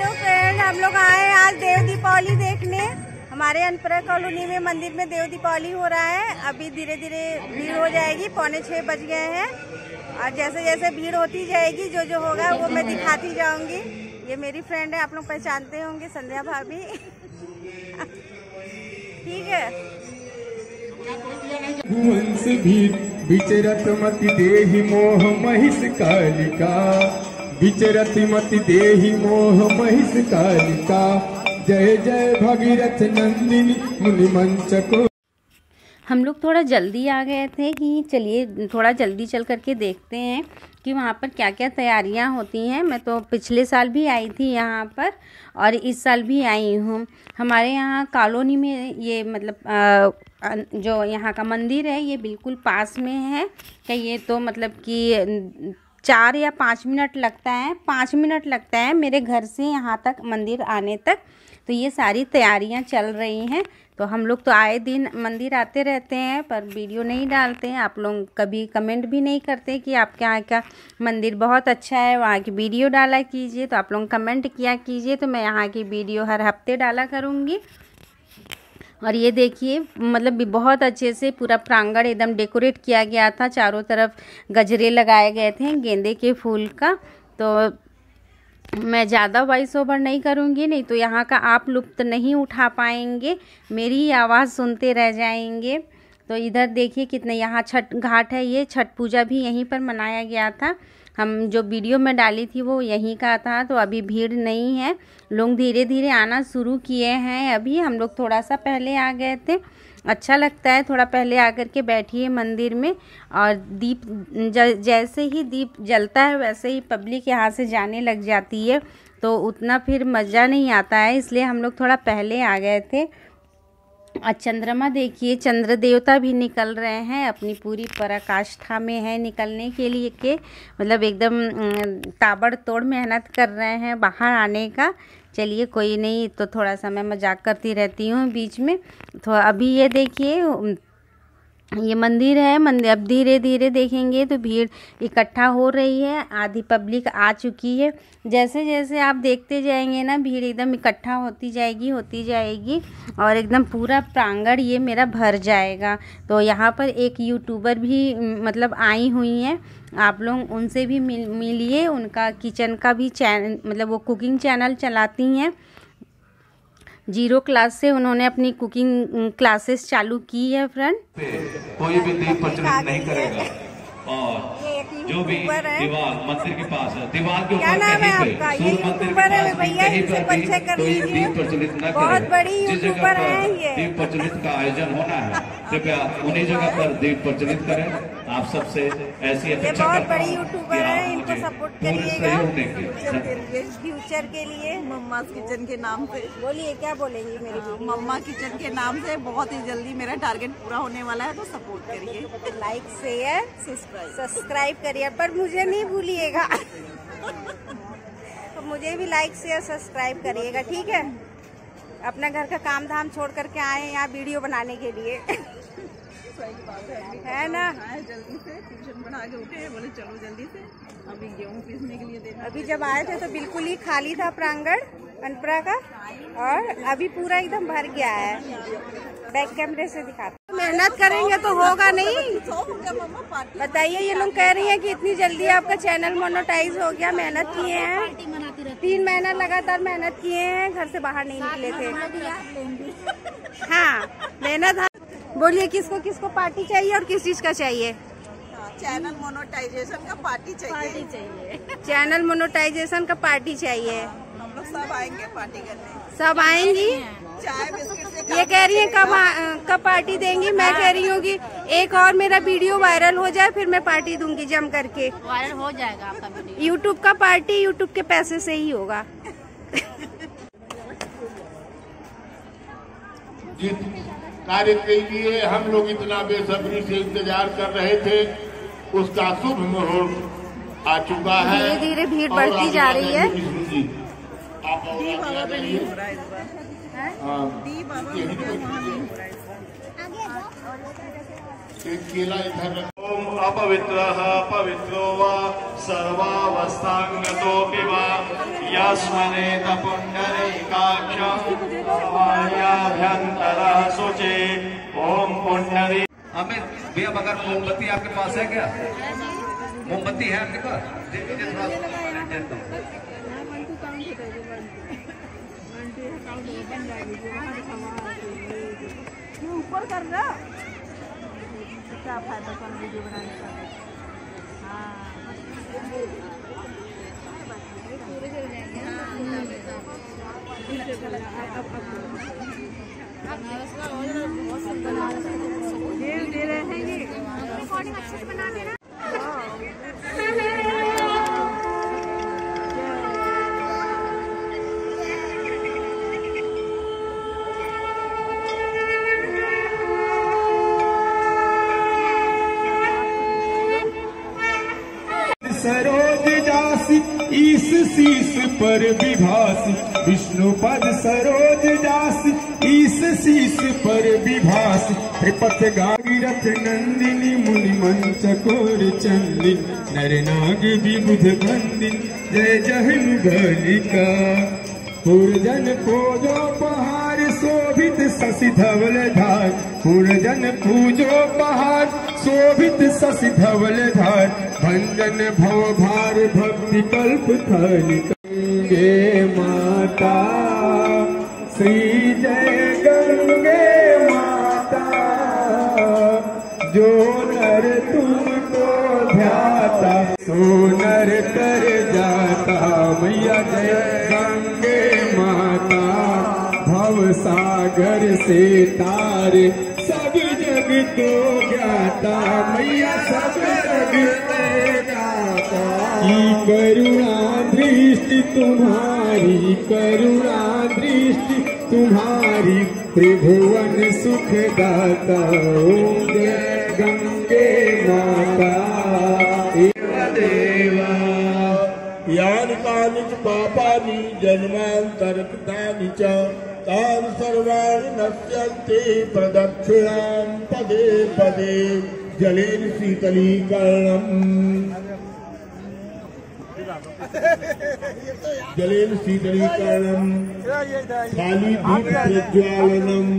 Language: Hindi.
हेलो फ्रेंड, हम लोग आए हैं आज देव दीपावली देखने। हमारे अनपरा कॉलोनी में मंदिर में देव दीपावली हो रहा है। अभी धीरे धीरे भीड़ हो जाएगी, पौने छह बज गए हैं। और जैसे जैसे भीड़ होती जाएगी जो जो होगा, वो मैं दिखाती जाऊँगी। ये मेरी फ्रेंड है, आप लोग पहचानते होंगे, संध्या भाभी। ठीक है। विचरत मति देहि मोह महिष कालिका विचरत मति देहि मोह महिष कालिका जय जय भगीरथ नंदिनी, मुनि मंच को हम लोग थोड़ा जल्दी आ गए थे कि चलिए, थोड़ा जल्दी चल करके देखते हैं कि वहाँ पर क्या क्या तैयारियाँ होती हैं। मैं तो पिछले साल भी आई थी यहाँ पर और इस साल भी आई हूँ। हमारे यहाँ कॉलोनी में ये मतलब जो यहाँ का मंदिर है, ये बिल्कुल पास में है। क्या ये तो मतलब कि चार या पाँच मिनट लगता है, पाँच मिनट लगता है मेरे घर से यहाँ तक मंदिर आने तक। तो ये सारी तैयारियाँ चल रही हैं। तो हम लोग तो आए दिन मंदिर आते रहते हैं, पर वीडियो नहीं डालते हैं। आप लोग कभी कमेंट भी नहीं करते कि आपके यहाँ का मंदिर बहुत अच्छा है, वहाँ की वीडियो डाला कीजिए। तो आप लोग कमेंट किया कीजिए तो मैं यहाँ की वीडियो हर हफ़्ते डाला करूँगी। और ये देखिए मतलब बहुत अच्छे से पूरा प्रांगण एकदम डेकोरेट किया गया था। चारों तरफ़ गजरे लगाए गए थे गेंदे के फूल का। तो मैं ज़्यादा वॉइस ओवर नहीं करूँगी, नहीं तो यहाँ का आप लुप्त नहीं उठा पाएँगे। मेरी ही आवाज़ सुनते रह जाएँगे। तो इधर देखिए कितने यहाँ छठ घाट है ये। छठ पूजा भी यहीं पर मनाया गया था। हम जो वीडियो में डाली थी वो यहीं का था तो अभी भीड़ नहीं है। लोग धीरे धीरे आना शुरू किए हैं। अभी हम लोग थोड़ा सा पहले आ गए थे। अच्छा लगता है, थोड़ा पहले आकर के बैठिए मंदिर में। और दीप जैसे ही दीप जलता है, वैसे ही पब्लिक यहाँ से जाने लग जाती है। तो उतना फिर मज़ा नहीं आता है, इसलिए हम लोग थोड़ा पहले आ गए थे। और चंद्रमा देखिए चंद्र देवता भी निकल रहे हैं अपनी पूरी पराकाष्ठा में है निकलने के लिए के मतलब एकदम ताबड़तोड़ मेहनत कर रहे हैं बाहर आने का। चलिए कोई नहीं तो थोड़ा सा मैं मज़ाक करती रहती हूँ बीच में। तो अभी ये देखिए ये मंदिर है, मंदिर, अब धीरे धीरे देखेंगे तो भीड़ इकट्ठा हो रही है, आधी पब्लिक आ चुकी है। जैसे जैसे आप देखते जाएँगे ना, भीड़ एकदम इकट्ठा होती जाएगी होती जाएगी और एकदम पूरा प्रांगण ये मेरा भर जाएगा। तो यहाँ पर एक यूट्यूबर भी मतलब आई हुई हैं। आप लोग उनसे भी मिल, मिलिए, उनका किचन का भी चैन मतलब वो कुकिंग चैनल चलाती हैं। ज़ीरो क्लास से उन्होंने अपनी कुकिंग क्लासेस चालू की है, फ्रेंड? कोई भी नहीं करेगा। और जो भी दीवार मंदिर के पास है। दीवार के क्या ऊपर नाम है कहीं आपका? ये सूर्य मंदिर के यूट्यूबर है पास भैया, कहीं पर परिचय भी कर कोई लीजिए। दीप प्रचलित न बहुत बड़ी जिस जगह पर ये। दीप प्रचलित का आयोजन होना है कृपया उन्हीं जगह पर दीप प्रचलित करें। आप सबसे ऐसी ये अपेक्षा बहुत बड़ी यूट्यूबर है इनको सपोर्ट करिएगा। फ्यूचर के लिए मम्मा किचन के नाम से। बोलिए क्या बोलेंगी मेरी मम्मा किचन के नाम से बहुत ही जल्दी मेरा टारगेट पूरा होने वाला है तो सपोर्ट करिए। लाइक शेयर सब्सक्राइब करिए, पर मुझे नहीं भूलिएगा। तो मुझे भी लाइक शेयर सब्सक्राइब करिएगा, ठीक है? अपना घर का काम धाम छोड़ करके आए यहाँ वीडियो बनाने के लिए। है ना? आए जल्दी से ट्यूशन पढ़ा के उठे बोले चलो जल्दी से। अभी गेहूँ पीसने के लिए देना अभी जब आए थे तो बिल्कुल ही खाली था प्रांगण अनपरा का और अभी पूरा एकदम भर गया है। बैक कैमरे से दिखाते मेहनत करेंगे तो होगा नहीं। हो बताइए ये लोग कह रही हैं कि इतनी जल्दी आपका चैनल मोनोटाइज हो गया मेहनत किए हैं। तीन महीना लगातार मेहनत किए हैं घर से बाहर नहीं निकले थे। हाँ मेहनत हाँ। बोलिए किसको किसको पार्टी चाहिए और किस चीज़ का चाहिए? चैनल मोनोटाइजेशन का पार्टी चाहिए। चाहिए। चैनल मोनोटाइजेशन का पार्टी चाहिए। हम लोग सब आएँगे पार्टी करने। सब आएँगी? चाय बिस्किट ये कह रही है कब कब पार्टी देंगी? मैं कह रही हूँ कि एक और मेरा वीडियो वायरल हो जाए फिर मैं पार्टी दूँगी जम करके। वायरल हो जाएगा आपका यूट्यूब का पार्टी यूट्यूब के पैसे से ही होगा। कार्य के लिए हम लोग इतना बेसब्री से इंतज़ार कर रहे थे। उसका शुभ मुहूर्त आ चुका है। धीरे धीरे भीड़ बढ़ती जा रही है। विष्णु जी, आप और आगे आ जाइए। हाँ, दी बाबा यही हो गया तो वहाँ नहीं हो रहा है इस बार। एक केला इधर ओम अपवित्रः पवित्रो वा सर्वावस्थाङ्गतोऽपि वा। यस्मनेत पुण्डरीकाक्षं सर्वाण्याभ्यन्तरः शुचि। ओम पुण्डरी। हमें भैया मगर मोमबत्ती आपके पास है क्या? मोमबत्ती है आपके पास? थोड़ा हूँ। ऊपर कर रहा क्या फ़ायदा कर वीडियो बनाने का? हाँ दे सरोज जासी ईस शीस पर विभासी। विष्णु पद सरोज जासी ईस शीस पर विभासी। त्रिपथ गागी रथ नंदिनी मुनि मंच कोर चंदिन। नर नाग विबुध बंदिन जय जहन गलिका पूर्जन पूजो पहाड़ शोभित शशि धवल धार। पूर्जन पूजो पहाड़ शोभित शशि धवल धार भंजन भव भार भक्ति कल्प गंगे माता। श्री जय गंगे माता। जो नर तुमको ध्याता, सो नर कर जाता। मैया जय गंगे माता। भव सागर से तारे, सब जग तो ज्ञाता। मैया सब जग की करुणा दृष्टि, तुम्हारी करुणा दृष्टि, तुम्हारी त्रिभुवन सुख दाता ओम जय गंगे माता। देवा, यानि कानि च पापानि, जन्मान्तरकृतानि च, तानि सर्वाणि पदे पदे, जलेन शीतलीकरणम्। जलेन शीतलीकरणम् खाली प्रज्वालनम्